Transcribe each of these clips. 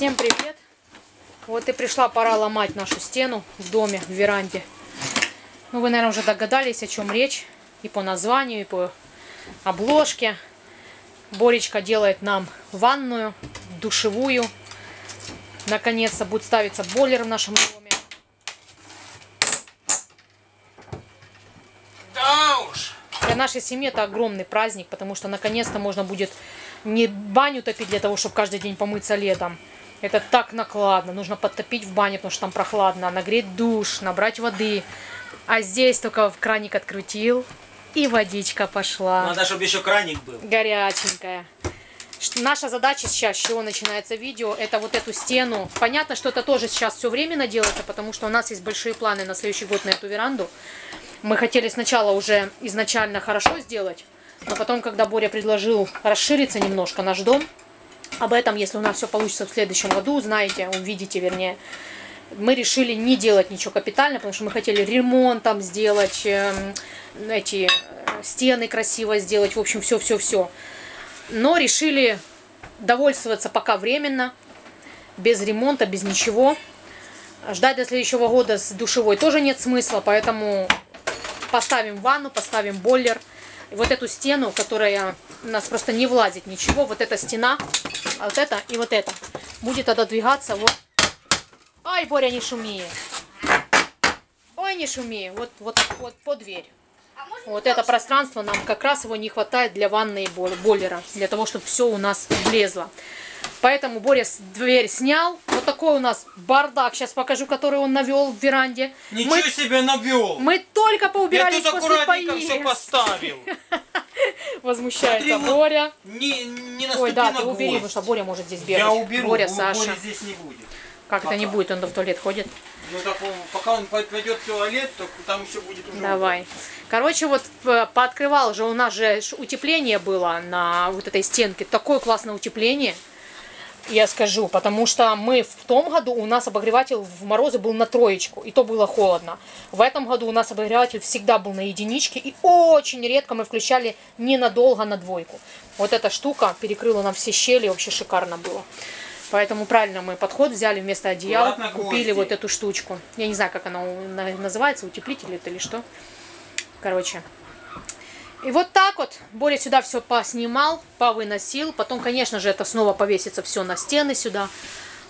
Всем привет! Вот и пришла пора ломать нашу стену в доме, в веранде. Ну, вы, наверное, уже догадались, о чем речь. И по названию, и по обложке. Боречка делает нам ванную, душевую. Наконец-то будет ставиться бойлер в нашем доме. Да уж. Для нашей семьи это огромный праздник, потому что наконец-то можно будет не баню топить для того, чтобы каждый день помыться летом. Это так накладно. Нужно подтопить в бане, потому что там прохладно. Нагреть душ, набрать воды. А здесь только в краник открутил, и водичка пошла. Надо, чтобы еще краник был. Горяченькая. Наша задача сейчас, с чего начинается видео, это вот эту стену. Понятно, что это тоже сейчас все временно делается, потому что у нас есть большие планы на следующий год на эту веранду. Мы хотели сначала уже изначально хорошо сделать, но потом, когда Боря предложил расшириться немножко наш дом, об этом, если у нас все получится в следующем году, узнаете, увидите, вернее, мы решили не делать ничего капитально, потому что мы хотели ремонт там сделать, эм, эти э, стены красиво сделать, в общем, все-все-все. Но решили довольствоваться пока временно, без ремонта, без ничего. Ждать до следующего года с душевой тоже нет смысла, поэтому поставим ванну, поставим бойлер. И вот эту стену, которая у нас просто не влазит ничего, вот эта стена, а вот это и вот это, будет отодвигаться вот. Ай, Боря, не шуми. Ой, не шуми. Вот, вот, вот по дверь. Вот это пространство нам как раз его не хватает для ванны и бойлера, для того, чтобы все у нас влезло. Поэтому Боря дверь снял. Вот такой у нас бардак. Сейчас покажу, который он навел в веранде. Ничего Мы, себе навел. мы только Я поубирались тут после аккуратненько все поездки. поставил. Возмущается Смотри, Боря. Не, не Ой, да, ты убери, потому что Боря может здесь бегать. Я уберу, Боря, Бо- Саша. Бори здесь не будет. Как это не будет, он в туалет ходит. Ну так пока он пой- пойдет в туалет, то там все будет уже. Давай. Короче, вот э, пооткрывал же, у нас же утепление было на вот этой стенке. Такое классное утепление, я скажу, потому что мы в том году, у нас обогреватель в морозы был на троечку, и то было холодно. В этом году у нас обогреватель всегда был на единичке, и очень редко мы включали ненадолго на двойку. Вот эта штука перекрыла нам все щели, вообще шикарно было. Поэтому правильно мы подход взяли вместо одеяла, купили гвозди. вот эту штучку. Я не знаю, как она называется, утеплитель это или что. Короче. И вот так вот Боря сюда все поснимал, повыносил. Потом, конечно же, это снова повесится все на стены сюда.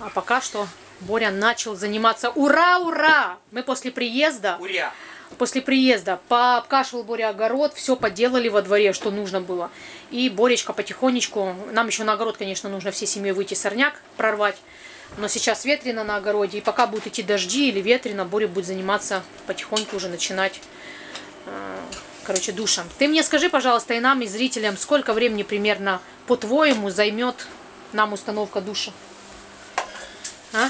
А пока что Боря начал заниматься. Ура, ура! Мы после приезда Уря. После приезда пообкашивал Боря огород, все поделали во дворе, что нужно было. И Боречка потихонечку, нам еще на огород, конечно, нужно всей семьей выйти сорняк прорвать. Но сейчас ветрено на огороде, и пока будут идти дожди или ветрено, Боря будет заниматься потихоньку уже начинать, э, короче, душем. Ты мне скажи, пожалуйста, и нам, и зрителям, сколько времени примерно, по-твоему, займет нам установка душа? А?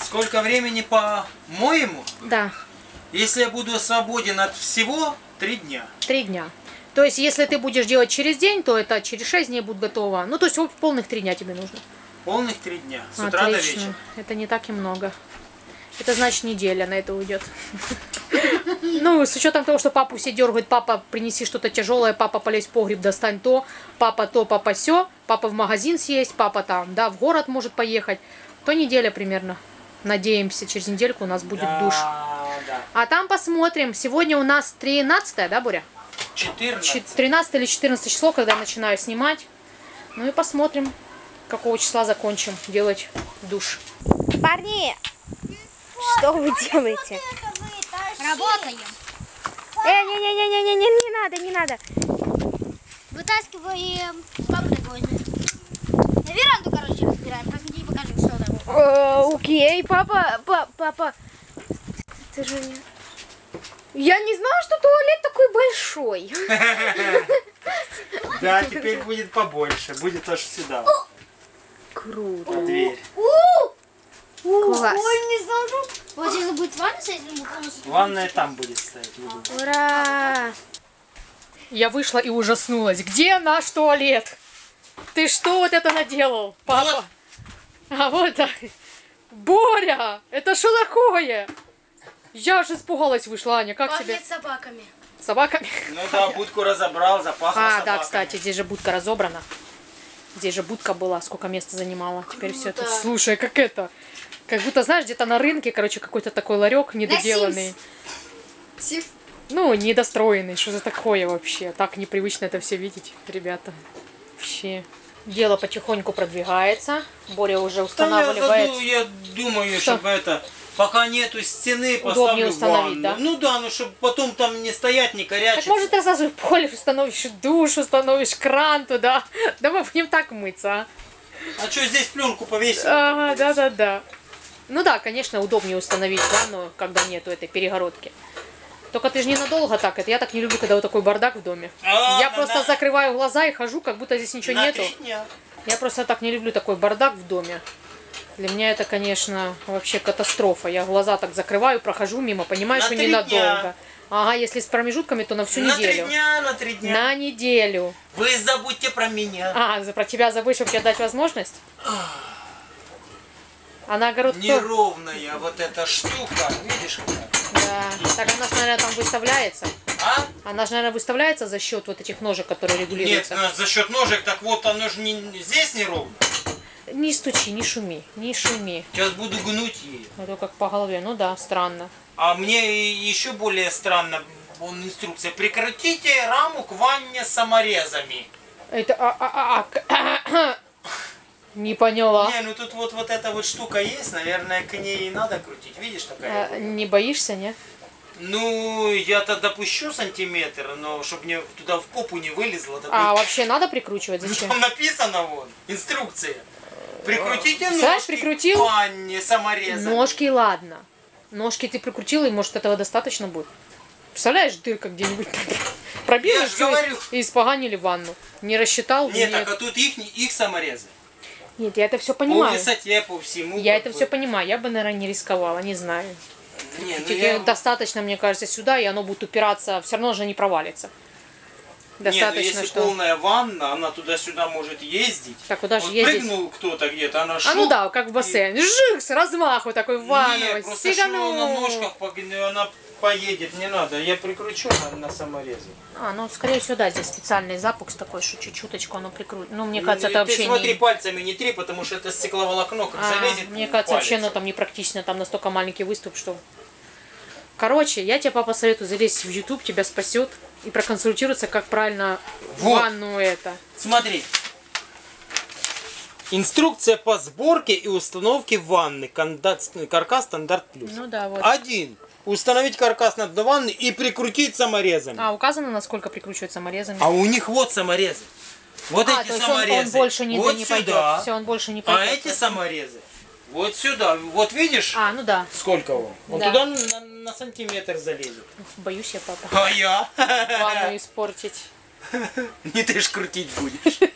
Сколько времени по-моему? Да, Если я буду свободен от всего, три дня. Три дня. То есть, если ты будешь делать через день, то это через шесть дней будет готово. Ну, то есть, полных три дня тебе нужно. Полных три дня. С утра до Отлично. вечера. Это не так и много. Это значит неделя на это уйдет. Ну, с учетом того, что папу все дергают, папа, принеси что-то тяжелое, папа, полезь в погреб, достань то, папа то, папа все, папа в магазин съесть, папа там, да, в город может поехать, то неделя примерно. Надеемся, через недельку у нас будет Да, душ. Да. А там посмотрим. Сегодня у нас 13 да, Боря? 14. Чет- 13 или 14 число, когда я начинаю снимать. Ну и посмотрим, какого числа закончим делать душ. Парни, что вы делаете? Работаем. Э, не-не-не-не-не, не надо, не надо. Вытаскиваем папы гвозди. На веранду, короче, разбираем. Тебе покажем, что там. Окей, папа, па- папа. Ты же не... Я не знала, что туалет такой большой. Да, теперь будет побольше. Будет аж сюда. Круто. Дверь. Класс. не знал, Вот здесь будет ванна с этим полностью. Ванная там будет стоять. Ура! Я вышла и ужаснулась. Где наш туалет? Ты что вот это наделал, папа? А вот так. Боря, это что такое? Я аж испугалась вышла, Аня. Как тебе? собаками. Собаками? Ну да, будку разобрал, запахло А, да, собаками. кстати, здесь же будка разобрана. Здесь же будка была, сколько места занимала. Теперь все это. да. Слушай, как это? Как будто, знаешь, где-то на рынке, короче, какой-то такой ларек недоделанный. Сив- Ну, недостроенный. Что за такое вообще? Так непривычно это все видеть, ребята. Вообще. Дело потихоньку продвигается. Боря уже я, устанавливает. заду- я думаю, Что? чтобы это, пока нету стены, Удобнее поставлю установить, ванну. да? Ну да, ну чтобы потом там не стоять, не Так корячиться. может ты сразу поле установишь, душ установишь, кран туда. Да мы будем так мыться, а? А что, здесь пленку повесить? Ага, да-да-да. Ну да, конечно, удобнее установить ванну, когда нету этой перегородки. Только ты же ненадолго так. Это я так не люблю, когда вот такой бардак в доме. А, я на- просто на- закрываю глаза и хожу, как будто здесь ничего на нету. три дня. Я просто так не люблю такой бардак в доме. Для меня это, конечно, вообще катастрофа. Я глаза так закрываю, прохожу мимо, понимаю, На что три ненадолго. дня. Ага, если с промежутками, то на всю на три неделю. дня, на три дня. На неделю. Вы забудьте про меня. А, про тебя забыть, чтобы тебе дать возможность? А на огород кто? Неровная вот эта штука. Видишь какая? Да. Так она же, наверное, там выставляется. А? Она же, наверное, выставляется за счет вот этих ножек, которые Нет, регулируются. ну, за счет ножек, так вот оно же не, здесь неровно. Не стучи, не шуми, не шуми. Сейчас буду гнуть ее. А то как по голове. Ну да, странно. А мне еще более странно, вон инструкция. Прекратите раму к ванне саморезами. Это... А, а, а, а, не поняла. Не, ну тут вот, вот эта вот штука есть, наверное, к ней и надо крутить. Видишь, такая? А, не боишься, не? Ну, я-то допущу сантиметр, но чтобы мне туда в попу не вылезло. такой- А вообще надо прикручивать? Ну, Зачем? Там написано вот, инструкция. Прикрутите ножки прикрутил? к ванне саморезами. Ножки, ладно. Ножки ты прикрутила, и может этого достаточно будет. Представляешь, дырка где-нибудь пробила, Я и говорю. испоганили ванну. Не рассчитал? Нет, Нет. так а тут их, их саморезы. Нет, я это все По понимаю. высоте, по всему. Я это все понимаю. Я бы, наверное, не рисковала, не знаю. Не, ну я- достаточно, мне кажется, сюда, и оно будет упираться, все равно же не провалится. Нет, ну Достаточно, если что... полная ванна, она туда-сюда может ездить. Так, куда же вот ездить? прыгнул кто-то где-то, она А шух, ну да, как в бассейн. Жих, с размаху такой в ванну. Не, просто что сиганул. на ножках она поедет, не надо. Я прикручу на, на саморезы. А, ну, скорее всего, да, здесь специальный запуск такой, что чуть-чуточку оно прикрутит. Ну, мне кажется, Ну, это вообще смотри, не... пальцами не три, потому что это стекловолокно, как А, залезет. мне кажется, вообще, ну, там непрактично, там настолько маленький выступ, что... Короче, я тебе, папа, советую залезть в YouTube, тебя спасет и проконсультироваться, как правильно Вот. ванну это. Смотри. Инструкция по сборке и установке ванны. Каркас стандарт плюс. Ну да, вот. Один. Установить каркас на дно ванны и прикрутить саморезами. А, указано, насколько прикручивать саморезами? А у них вот саморезы. Вот А, эти то есть он, саморезы. он больше не, вот не сюда. пойдет. Все, он больше не А пойдет. эти саморезы. Вот сюда. Вот видишь, А, ну да. сколько он? Вот Да. туда на, сантиметр залезет. Боюсь я, папа, А я? ванну испортить. Не ты ж крутить будешь.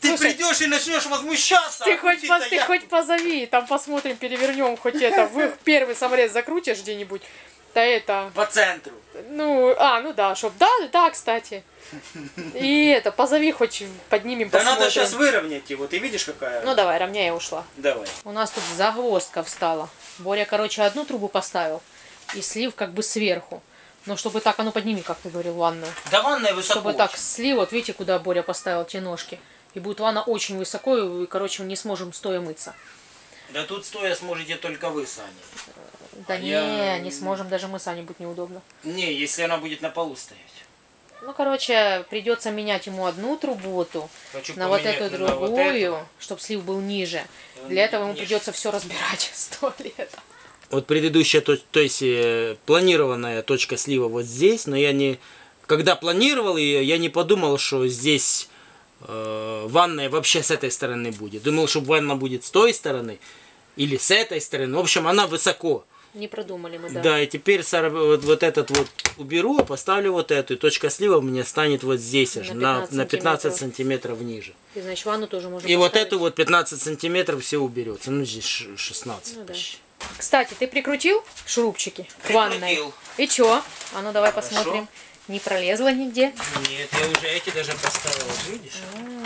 Ты, придешь и начнешь возмущаться. Ты а хоть, крутить-то по- ты я. хоть позови, там посмотрим, перевернем хоть это. Вы первый саморез закрутишь где-нибудь. Да это, По центру. ну, а, ну да, чтоб, да, да, кстати. И это, позови хоть поднимем, Да посмотрим. надо сейчас выровнять его. Ты видишь, какая? Ну давай, равняй, я ушла. Давай. У нас тут загвоздка встала. Боря, короче, одну трубу поставил, и слив как бы сверху. Но чтобы так, а ну подними, как ты говорил, ванную. Да ванная высоко. Чтобы так, слив, вот видите, куда Боря поставил те ножки. И будет ванна очень высоко, и, короче, мы не сможем стоя мыться. Да тут стоя сможете только вы, Саня. Да А не, я- не сможем, даже мы сами будет неудобно. Не, если она будет на полу стоять. Ну, короче, придется менять ему одну трубу Хочу на вот эту вот другую, эту. чтобы слив был ниже. Он Для этого ему ниже. придется все разбирать с туалета. Вот предыдущая, то, то есть э, планированная точка слива вот здесь, но я не, когда планировал ее, я не подумал, что здесь э, ванная вообще с этой стороны будет. Думал, что ванна будет с той стороны или с этой стороны. В общем, она высоко. Не продумали мы, Да, да. и теперь вот, вот этот вот уберу, поставлю вот эту, и точка слива у меня станет вот здесь аж, На на, 15 на 15 сантиметров. сантиметров ниже. И, значит, ванну тоже можно И вот поставить. эту вот 15 сантиметров все уберется. Ну, здесь ш- 16 Ну да. почти. Кстати, ты прикрутил шурупчики к ванной? Прикрутил. И чё? А ну давай Хорошо. посмотрим. Не пролезла нигде? Нет, я уже эти даже поставил, вот видишь?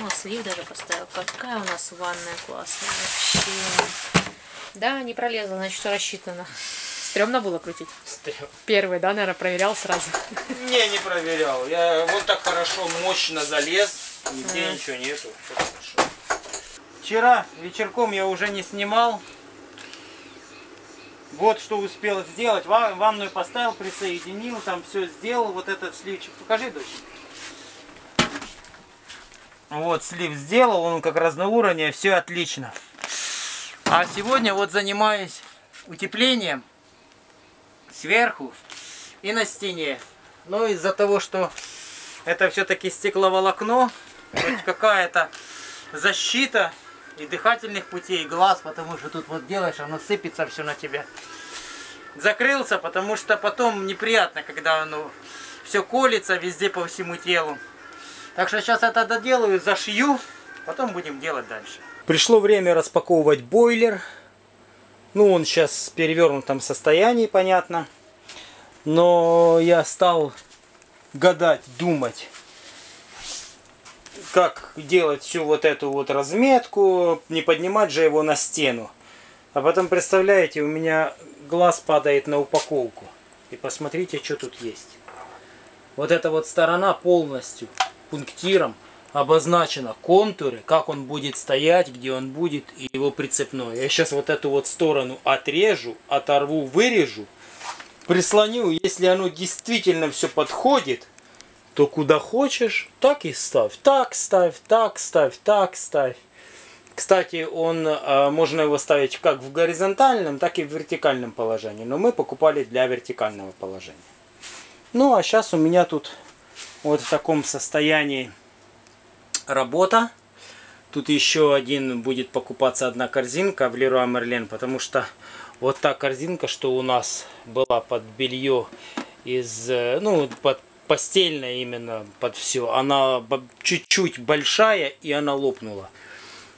О, слив даже поставил. Какая у нас ванная классная вообще. Да, не пролезла, значит, все рассчитано. Стремно было крутить? Первый, да, наверное, проверял сразу. Не, не проверял. Я вот так хорошо, мощно залез. Нигде ничего нету. Вчера вечерком я уже не снимал. Вот что успел сделать. Ва- Ванную поставил, присоединил, там все сделал. Вот этот сливчик. Покажи, дочь. Вот слив сделал, он как раз на уровне, все отлично. А сегодня вот занимаюсь утеплением сверху и на стене. Но из-за того, что это все-таки стекловолокно, хоть какая-то защита и дыхательных путей, и глаз, потому что тут вот делаешь, оно сыпется все на тебя. Закрылся, потому что потом неприятно, когда оно все колется везде по всему телу. Так что сейчас это доделаю, зашью, потом будем делать дальше. Пришло время распаковывать бойлер. Ну, он сейчас в перевернутом состоянии, понятно. Но я стал гадать, думать, как делать всю вот эту вот разметку, не поднимать же его на стену. А потом, представляете, у меня глаз падает на упаковку. И посмотрите, что тут есть. Вот эта вот сторона полностью пунктиром обозначено контуры, как он будет стоять, где он будет и его прицепной. Я сейчас вот эту вот сторону отрежу, оторву, вырежу, прислоню. Если оно действительно все подходит, то куда хочешь, так и ставь. Так ставь, так ставь, так ставь. Кстати, он, а, можно его ставить как в горизонтальном, так и в вертикальном положении. Но мы покупали для вертикального положения. Ну, а сейчас у меня тут вот в таком состоянии работа. Тут еще один будет покупаться одна корзинка в Леруа Мерлен, потому что вот та корзинка, что у нас была под белье из, э, ну, под постельное именно, под все, она чуть-чуть большая и она лопнула.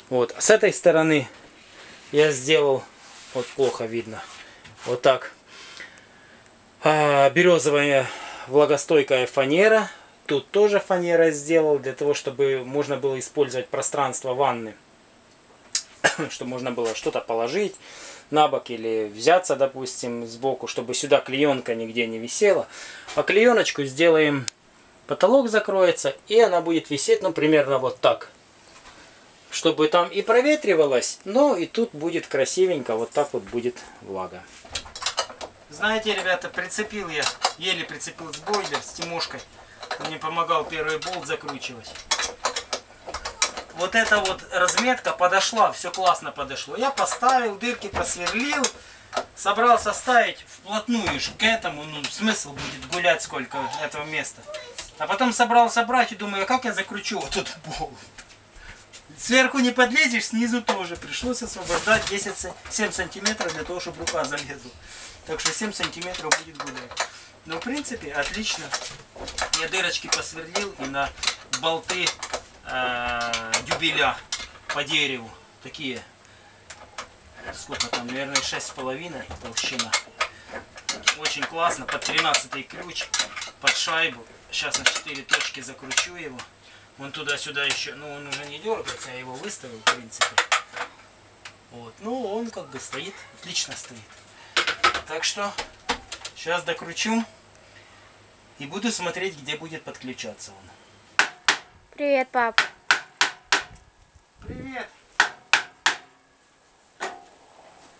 Вот, с этой стороны я сделал, вот плохо видно, вот так, а, березовая влагостойкая фанера. Тут тоже фанера сделал, для того, чтобы можно было использовать пространство ванны. чтобы можно было что-то положить на бок или взяться, допустим, сбоку, чтобы сюда клеенка нигде не висела. А клееночку сделаем, потолок закроется, и она будет висеть, ну, примерно вот так. Чтобы там и проветривалось, но и тут будет красивенько, вот так вот будет влага. Знаете, ребята, прицепил я, еле прицепил с бойлер, с Тимошкой. Он мне помогал первый болт закручивать. Вот эта вот разметка подошла, все классно подошло. Я поставил, дырки просверлил, собрался ставить вплотную ж к этому, ну смысл будет гулять сколько этого места. А потом собрался брать и думаю, а как я закручу вот этот болт? Сверху не подлезешь, снизу тоже. Пришлось освобождать 10, са- 7 сантиметров для того, чтобы рука залезла. Так что 7 сантиметров будет гулять. Но в принципе отлично. Я дырочки посверлил и на болты э, дюбеля по дереву. Такие. Сколько там, наверное, 6,5 толщина. Очень классно. Под 13 ключ, под шайбу. Сейчас на 4 точки закручу его. Он туда-сюда еще, ну он уже не дергается, я его выставил, в принципе. Вот, ну он как бы стоит, отлично стоит. Так что сейчас докручу и буду смотреть, где будет подключаться он. Привет, пап. Привет!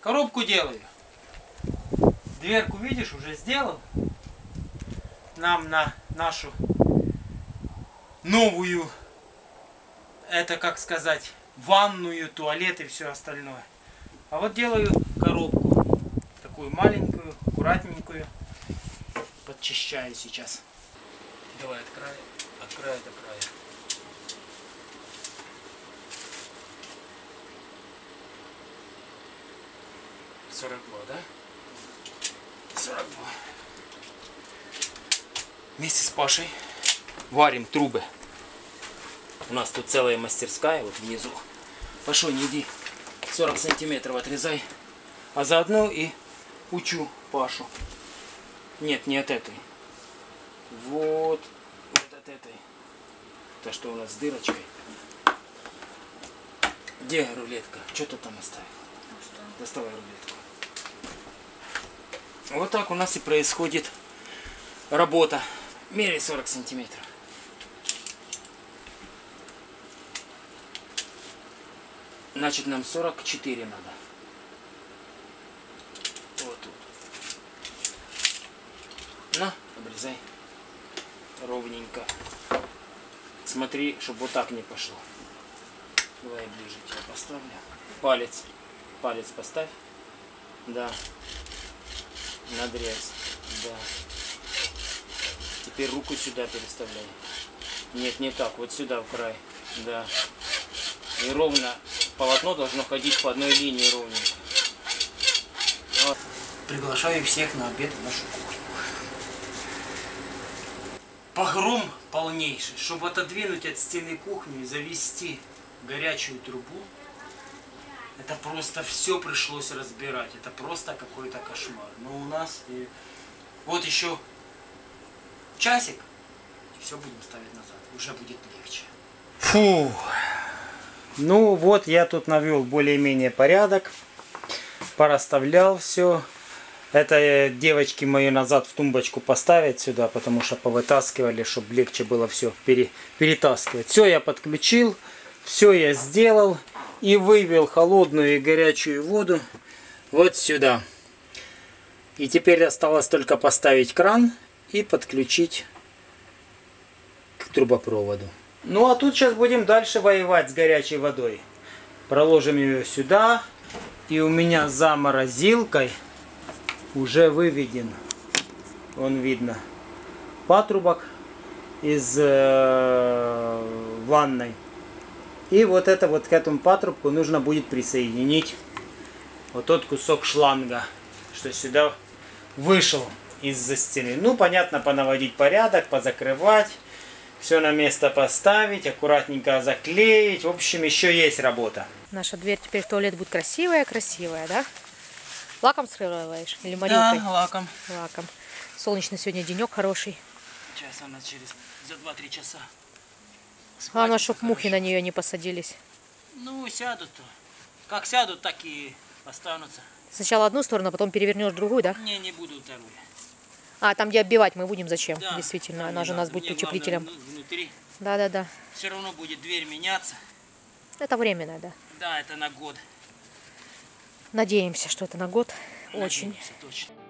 Коробку делаю. Дверку видишь, уже сделал. Нам на нашу новую, это как сказать, ванную, туалет и все остальное. А вот делаю коробку. Такую маленькую, аккуратненькую. Подчищаю сейчас. Давай от края, от края до края. Сорок два, да? Сорок два. Вместе с Пашей варим трубы. У нас тут целая мастерская вот внизу. Пашой, не иди. 40 сантиметров отрезай. А заодно и учу Пашу. Нет, не от этой. Вот, вот от этой. Та, что у нас с дырочкой. Где рулетка? Что ты там оставил? Ну, Доставай рулетку. Вот так у нас и происходит работа. Мере 40 сантиметров. Значит, нам 44 надо. На, обрезай. Ровненько. Смотри, чтобы вот так не пошло. Давай я ближе тебя поставлю. Палец. Палец поставь. Да. Надрез. Да. Теперь руку сюда переставляй. Нет, не так. Вот сюда в край. Да. И ровно полотно должно ходить по одной линии ровненько. Вот. Приглашаю всех на обед в нашу кухню. Погром полнейший, чтобы отодвинуть от стены кухню и завести горячую трубу. Это просто все пришлось разбирать. Это просто какой-то кошмар. Но у нас и... вот еще часик, и все будем ставить назад. Уже будет легче. Фу. Ну вот я тут навел более-менее порядок. Пораставлял все. Это э, девочки мои назад в тумбочку поставить сюда, потому что повытаскивали, чтобы легче было все пере, перетаскивать. Все я подключил, все я сделал и вывел холодную и горячую воду вот сюда. И теперь осталось только поставить кран и подключить к трубопроводу. Ну а тут сейчас будем дальше воевать с горячей водой. Проложим ее сюда. И у меня за морозилкой уже выведен, он видно, патрубок из э, ванной. И вот это вот к этому патрубку нужно будет присоединить вот тот кусок шланга, что сюда вышел из-за стены. Ну, понятно, понаводить порядок, позакрывать, все на место поставить, аккуратненько заклеить. В общем, еще есть работа. Наша дверь теперь в туалет будет красивая-красивая, да? Лаком скрываешь? Или морилкой? лаком. Лаком. Солнечный сегодня денек хороший. Сейчас она через за 2-3 часа. Главное, схватится чтобы мухи на нее не посадились. Ну, сядут. Как сядут, так и останутся. Сначала одну сторону, а потом перевернешь другую, да? Не, не буду вторую. А, там где оббивать мы будем зачем? Да, Действительно, да, она же у нас будет Мне главное утеплителем. вну- Внутри. Да-да-да. Все равно будет дверь меняться. Это временно, да. Да, это на год. Надеемся, что это на год. Очень. Надеемся, точно.